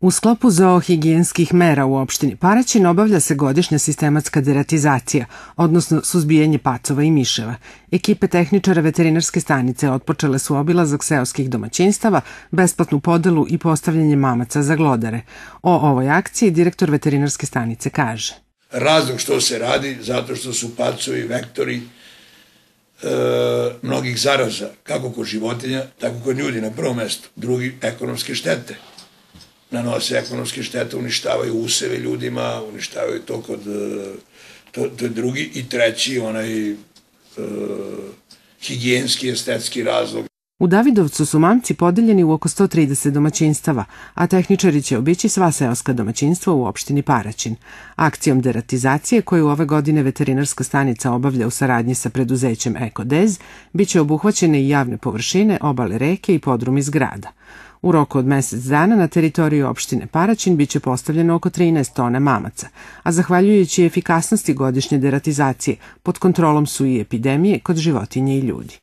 U sklopu zoohigijenskih mera u opštini Paraćin obavlja se godišnja sistematska deratizacija, odnosno suzbijanje pacova i miševa. Ekipe tehničara veterinarske stanice otpočele su obilazak seoskih domaćinstava, besplatnu podelu i postavljanje mamaca za glodare. O ovoj akciji direktor veterinarske stanice kaže. Razlog što se radi, zato što su pacovi vektori e, mnogih zaraza, kako kod životinja, tako kod ljudi na prvom mestu. Drugi, ekonomske štete nanose ekonomske štete, uništavaju useve ljudima, uništavaju to kod e, to, to je drugi i treći onaj uh, higijenski, estetski razlog. U Davidovcu su mamci podeljeni u oko 130 domaćinstava, a tehničari će obići sva seoska domaćinstva u opštini Paraćin. Akcijom deratizacije koju ove godine veterinarska stanica obavlja u saradnji sa preduzećem Ekodez, biće obuhvaćene i javne površine, obale reke i podrum iz grada. U roku od mesec dana na teritoriju opštine Paraćin biće postavljeno oko 13 tona mamaca, a zahvaljujući efikasnosti godišnje deratizacije pod kontrolom su i epidemije kod životinje i ljudi.